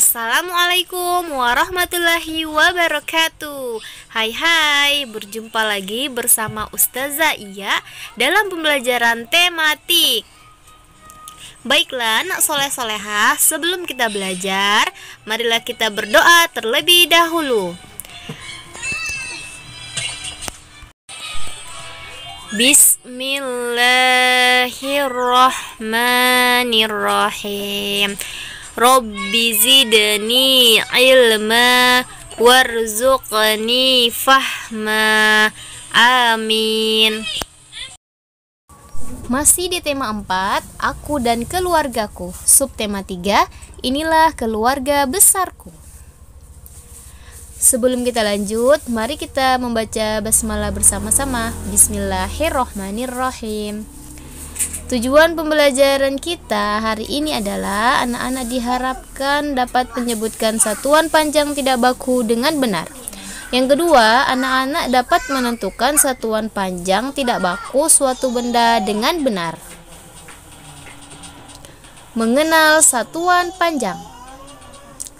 Assalamualaikum warahmatullahi wabarakatuh. Hai hai, berjumpa lagi bersama Ustazah Iya dalam pembelajaran tematik. Baiklah nak soleh-solehah, sebelum kita belajar, marilah kita berdoa terlebih dahulu. Bismillahirrahmanirrahim Rabbi zidni ilma warzuqni fahma. Amin. Masih di tema 4, aku dan keluargaku. Subtema 3, inilah keluarga besarku. Sebelum kita lanjut, mari kita membaca basmalah bersama-sama. Bismillahirrohmanirrohim Tujuan pembelajaran kita hari ini adalah anak-anak diharapkan dapat menyebutkan satuan panjang tidak baku dengan benar. Yang kedua, anak-anak dapat menentukan satuan panjang tidak baku suatu benda dengan benar. Mengenal satuan panjang.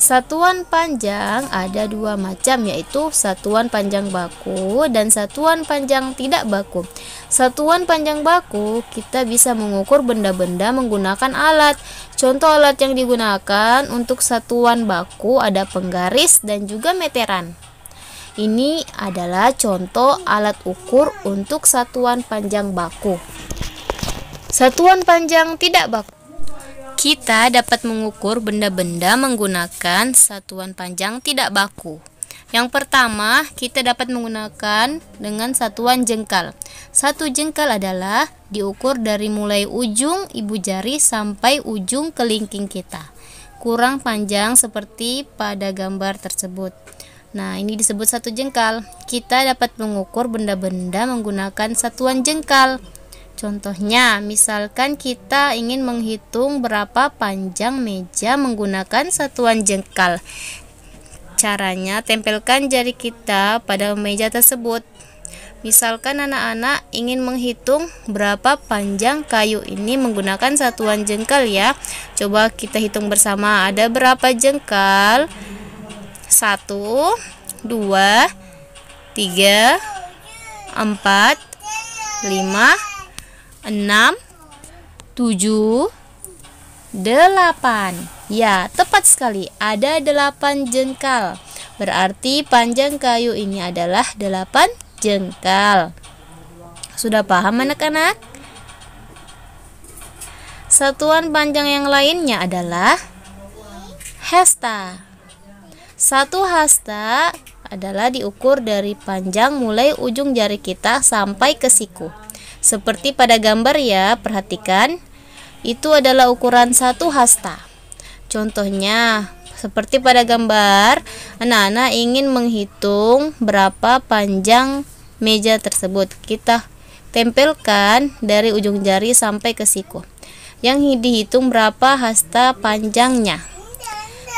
Satuan panjang ada dua macam yaitu satuan panjang baku dan satuan panjang tidak baku. Satuan panjang baku kita bisa mengukur benda-benda menggunakan alat. Contoh alat yang digunakan untuk satuan baku ada penggaris dan juga meteran. Ini adalah contoh alat ukur untuk satuan panjang baku. Satuan panjang tidak baku kita dapat mengukur benda-benda menggunakan satuan panjang tidak baku. Yang pertama, kita dapat menggunakan dengan satuan jengkal. Satu jengkal adalah diukur dari mulai ujung ibu jari sampai ujung kelingking kita. Kurang panjang seperti pada gambar tersebut. Nah, ini disebut satu jengkal. Kita dapat mengukur benda-benda menggunakan satuan jengkal. Contohnya, misalkan kita ingin menghitung berapa panjang meja menggunakan satuan jengkal. Caranya, tempelkan jari kita pada meja tersebut. Misalkan anak-anak ingin menghitung berapa panjang kayu ini menggunakan satuan jengkal ya. Coba kita hitung bersama. Ada berapa jengkal? Satu, dua, tiga, empat, lima, 6 7 8 Ya, tepat sekali. Ada 8 jengkal. Berarti panjang kayu ini adalah 8 jengkal. Sudah paham anak-anak? Satuan panjang yang lainnya adalah hasta. Satu hasta adalah diukur dari panjang mulai ujung jari kita sampai ke siku. Seperti pada gambar ya, perhatikan. Itu adalah ukuran satu hasta. Contohnya, seperti pada gambar, anak-anak ingin menghitung berapa panjang meja tersebut. Kita tempelkan dari ujung jari sampai ke siku. Yang dihitung berapa hasta panjangnya.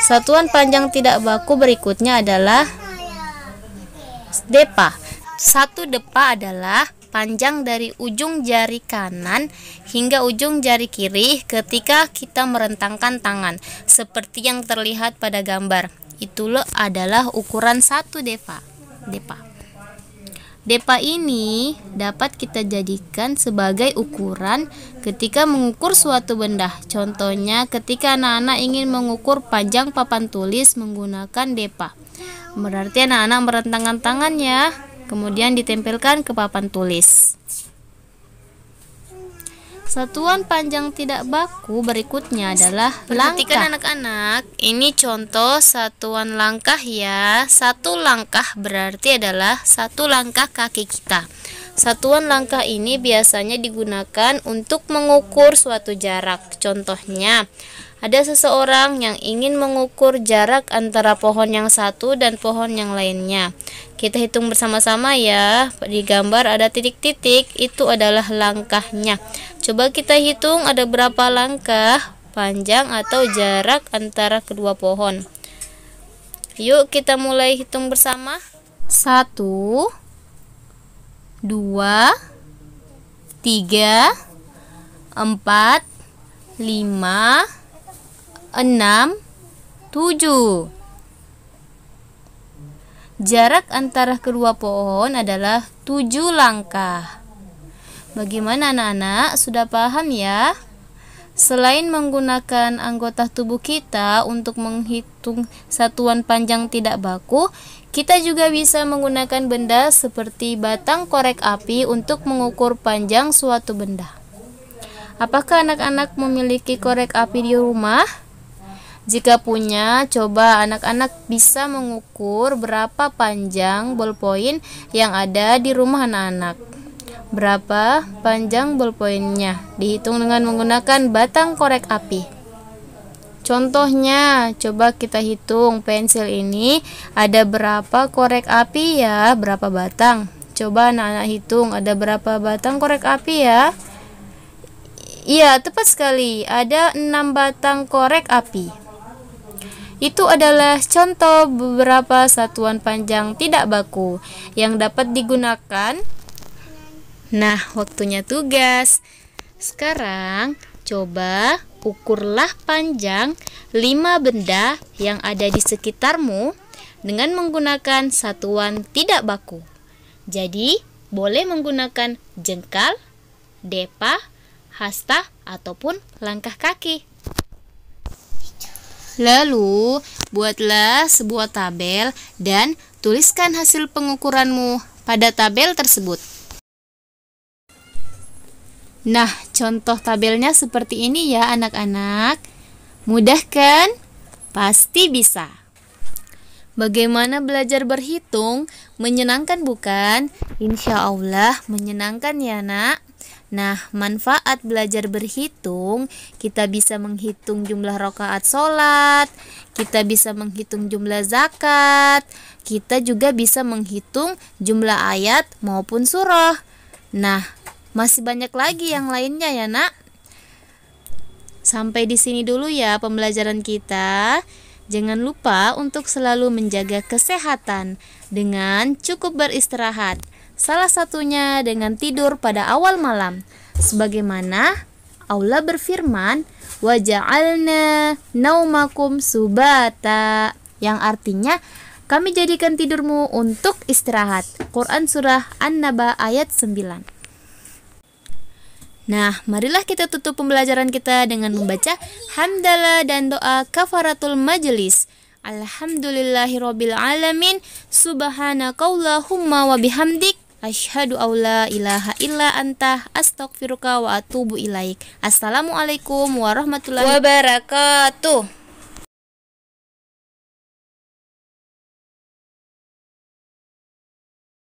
Satuan panjang tidak baku berikutnya adalah depa. Satu depa adalah panjang dari ujung jari kanan hingga ujung jari kiri ketika kita merentangkan tangan seperti yang terlihat pada gambar. Itulah adalah ukuran satu depa depa. Depa ini dapat kita jadikan sebagai ukuran ketika mengukur suatu benda. Contohnya ketika anak-anak ingin mengukur panjang papan tulis menggunakan depa. Berarti anak-anak merentangkan tangannya kemudian ditempelkan ke papan tulis. Satuan panjang tidak baku berikutnya adalah langkah. Perhatikan anak-anak, ini contoh satuan langkah ya. Satu langkah berarti adalah satu langkah kaki kita. Satuan langkah ini biasanya digunakan untuk mengukur suatu jarak. Contohnya, ada seseorang yang ingin mengukur jarak antara pohon yang satu dan pohon yang lainnya. Kita hitung bersama-sama ya. Di gambar ada titik-titik, itu adalah langkahnya. Coba kita hitung ada berapa langkah panjang atau jarak antara kedua pohon. Yuk kita mulai hitung bersama. Satu, dua, tiga, empat, lima, enam, 7. Jarak antara kedua pohon adalah 7 langkah. Bagaimana anak-anak? Sudah paham ya? Selain menggunakan anggota tubuh kita untuk menghitung satuan panjang tidak baku, kita juga bisa menggunakan benda seperti batang korek api untuk mengukur panjang suatu benda. Apakah anak-anak memiliki korek api di rumah? Jika punya, coba anak-anak bisa mengukur berapa panjang ballpoint yang ada di rumah anak-anak. Berapa panjang ballpointnya? Dihitung dengan menggunakan batang korek api. Contohnya, coba kita hitung pensil ini ada berapa korek api ya? Berapa batang? Coba anak-anak hitung ada berapa batang korek api ya? Iya, tepat sekali. Ada 6 batang korek api. Itu adalah contoh beberapa satuan panjang tidak baku yang dapat digunakan Nah, waktunya tugas. Sekarang coba ukurlah panjang 5 benda yang ada di sekitarmu dengan menggunakan satuan tidak baku. Jadi, boleh menggunakan jengkal, depa, hasta, ataupun langkah kaki. Lalu, buatlah sebuah tabel dan tuliskan hasil pengukuranmu pada tabel tersebut. Nah, contoh tabelnya seperti ini ya anak-anak. Mudah kan? Pasti bisa. Bagaimana belajar berhitung? Menyenangkan bukan? Insya Allah menyenangkan ya nak. Nah, manfaat belajar berhitung, kita bisa menghitung jumlah rakaat sholat, kita bisa menghitung jumlah zakat, kita juga bisa menghitung jumlah ayat maupun surah. Nah, masih banyak lagi yang lainnya ya, Nak. Sampai di sini dulu ya pembelajaran kita. Jangan lupa untuk selalu menjaga kesehatan dengan cukup beristirahat. Salah satunya dengan tidur pada awal malam. Sebagaimana Allah berfirman, "Waja'alna naumakum subata." Yang artinya kami jadikan tidurmu untuk istirahat. Quran surah An-Naba ayat 9. Nah, marilah kita tutup pembelajaran kita dengan membaca hamdalah dan doa kafaratul majelis. Alhamdulillahirabbil alamin. Subhanakallahumma wa bihamdik alla ilaha illa anta astaghfiruka wa atubu ilaik. Assalamualaikum warahmatullahi wabarakatuh.